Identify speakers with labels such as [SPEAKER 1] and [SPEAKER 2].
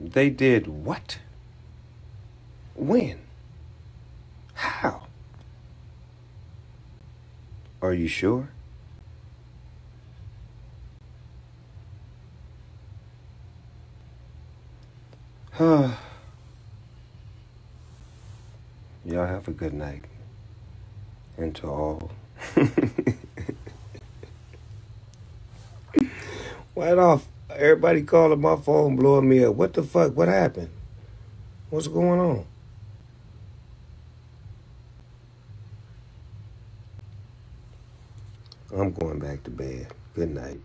[SPEAKER 1] They did what? When? How? Are you sure? Y'all have a good night. And to all. Why off? Everybody calling my phone, blowing me up. What the fuck? What happened? What's going on? I'm going back to bed. Good night.